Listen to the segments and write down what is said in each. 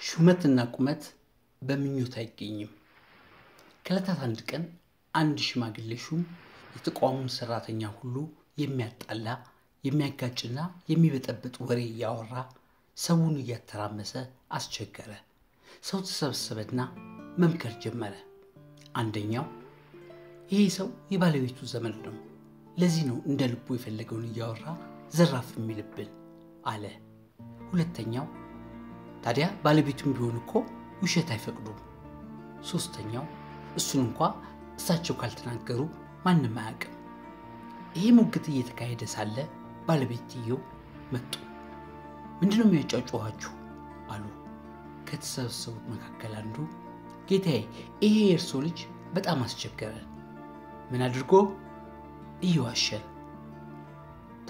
ሹመትና ቁመት በምኞት አይገኝም። ከዕለታት አንድ ቀን አንድ ሽማግሌ ሹም የተቋሙን ሰራተኛ ሁሉ የሚያጣላ የሚያጋጭና የሚበጠብጥ ወሬ እያወራ ሰውን እያተራመሰ አስቸገረ። ሰው ተሰበሰበና መምከር ጀመረ። አንደኛው ይሄ ሰው የባለቤቱ ዘመድ ነው፣ ለዚህ ነው እንደ ልቡ የፈለገውን እያወራ ዘራፍ የሚልብን አለ። ሁለተኛው ታዲያ ባለቤቱም ቢሆን እኮ ውሸት አይፈቅዱም። ሶስተኛው እሱን እንኳ እሳቸው ካልተናገሩ ማንም አያውቅም። ይሄ ሙግት እየተካሄደ ሳለ ባለቤትየው መጡ። ምንድነው የሚያጫጫኋችሁ አሉ። ከተሰበሰቡት መካከል አንዱ ጌታዬ፣ ይሄ የእርሶ ልጅ በጣም አስቸገረን። ምን አድርጎ? እየዋሸን።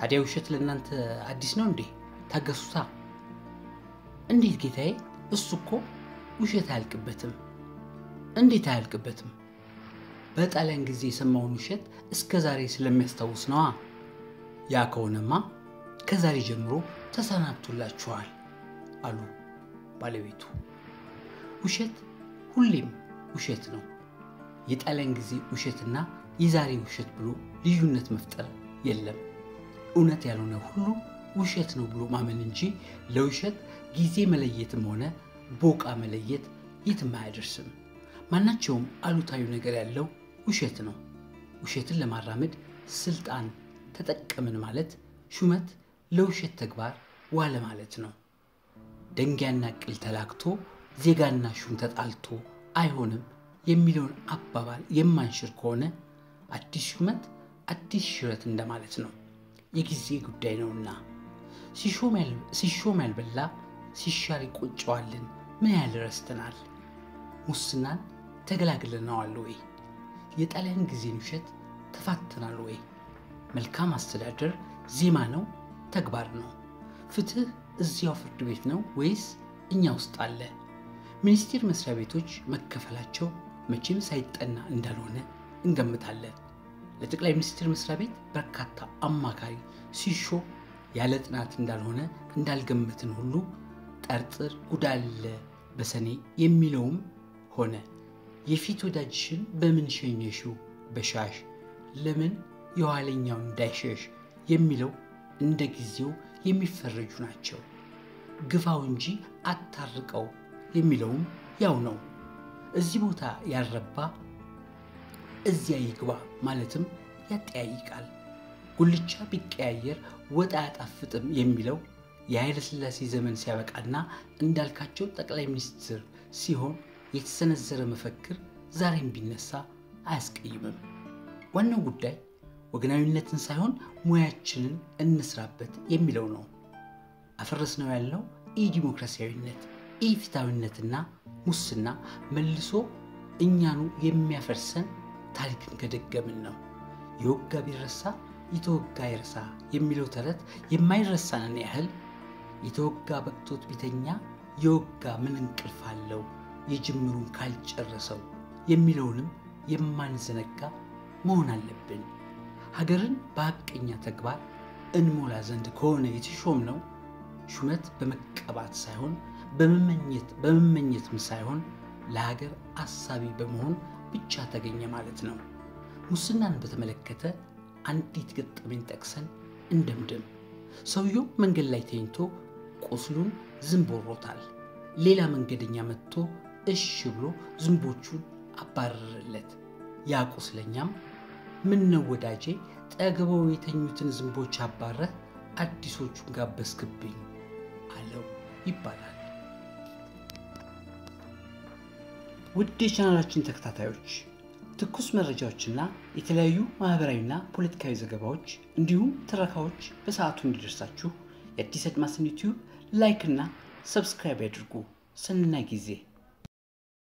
ታዲያ ውሸት ለእናንተ አዲስ ነው እንዴ? ታገሱታ። እንዴት ጌታዬ? እሱ እኮ ውሸት አያልቅበትም። እንዴት አያልቅበትም? በጣሊያን ጊዜ የሰማውን ውሸት እስከ ዛሬ ስለሚያስታውስ ነዋ። ያ ከሆነማ ከዛሬ ጀምሮ ተሰናብቶላችኋል አሉ ባለቤቱ። ውሸት ሁሌም ውሸት ነው። የጣሊያን ጊዜ ውሸትና የዛሬ ውሸት ብሎ ልዩነት መፍጠር የለም። እውነት ያልሆነ ሁሉ ውሸት ነው ብሎ ማመን እንጂ ለውሸት ጊዜ መለየትም ሆነ ቦቃ መለየት የትም አያደርስም። ማናቸውም አሉታዊ ነገር ያለው ውሸት ነው። ውሸትን ለማራመድ ስልጣን ተጠቀምን ማለት ሹመት ለውሸት ተግባር ዋለ ማለት ነው። ደንጊያና ቅል ተላክቶ ዜጋና ሹም ተጣልቶ አይሆንም የሚለውን አባባል የማንሽር ከሆነ አዲስ ሹመት አዲስ ሽረት እንደማለት ነው። የጊዜ ጉዳይ ነውና ሲሾም ያልበላ ሲሻር ይቆጨዋልን ምን ያህል ረስተናል? ሙስናን ተገላግለነዋል ወይ? የጣሊያን ጊዜን ውሸት ተፋተናል ወይ? መልካም አስተዳደር ዜማ ነው ተግባር ነው? ፍትህ እዚያው ፍርድ ቤት ነው ወይስ እኛ ውስጥ አለ? ሚኒስቴር መስሪያ ቤቶች መከፈላቸው መቼም ሳይጠና እንዳልሆነ እንገምታለን። ለጠቅላይ ሚኒስትር መስሪያ ቤት በርካታ አማካሪ ሲሾ ያለ ጥናት እንዳልሆነ እንዳልገመትን ሁሉ ጠርጥር ጉዳለ በሰኔ የሚለውም ሆነ የፊት ወዳጅሽን በምን ሸኘሽው በሻሽ ለምን የኋለኛው እንዳይሸሽ የሚለው እንደ ጊዜው የሚፈረጁ ናቸው። ግፋው እንጂ አታርቀው የሚለውም ያው ነው። እዚህ ቦታ ያልረባ እዚያ ይግባ ማለትም ያጠያይቃል። ጉልቻ ቢቀያየር ወጥ አያጣፍጥም የሚለው የኃይለ ሥላሴ ዘመን ሲያበቃና እንዳልካቸው ጠቅላይ ሚኒስትር ሲሆን የተሰነዘረ መፈክር ዛሬም ቢነሳ አያስቀይምም። ዋናው ጉዳይ ወገናዊነትን ሳይሆን ሙያችንን እንስራበት የሚለው ነው። አፈረስ ነው ያለው ኢ ዲሞክራሲያዊነት፣ ኢ ፍትሐዊነትና ሙስና መልሶ እኛኑ የሚያፈርሰን ታሪክን ከደገምን ነው። የወጋ ቢረሳ የተወጋ ይረሳ የሚለው ተረት የማይረሳንን ያህል የተወጋ በቅቶት ቢተኛ የወጋ ምን እንቅልፍ አለው የጅምሩን ካልጨረሰው የሚለውንም የማንዘነጋ መሆን አለብን። ሀገርን በሐቀኛ ተግባር እንሞላ ዘንድ ከሆነ የተሾም ነው ሹመት በመቀባት ሳይሆን በመመኘት በመመኘትም ሳይሆን ለሀገር አሳቢ በመሆን ብቻ ተገኘ ማለት ነው። ሙስናን በተመለከተ አንዲት ገጠመኝ ጠቅሰን እንደምድም። ሰውየው መንገድ ላይ ተኝቶ ቁስሉን ዝንብ ወሮታል። ሌላ መንገደኛ መጥቶ እሽ ብሎ ዝንቦቹን አባረረለት። ያ ቁስለኛም ምን ነው ወዳጄ ጠግበው የተኙትን ዝንቦች አባረህ አዲሶቹን ጋበዝክብኝ አለው ይባላል። ውድ የቻናላችን ተከታታዮች ትኩስ መረጃዎችና የተለያዩ ማህበራዊና ፖለቲካዊ ዘገባዎች እንዲሁም ትረካዎች በሰዓቱ እንዲደርሳችሁ የአዲስ አድማስን YouTube like እና subscribe ያድርጉ። ሰናይ ጊዜ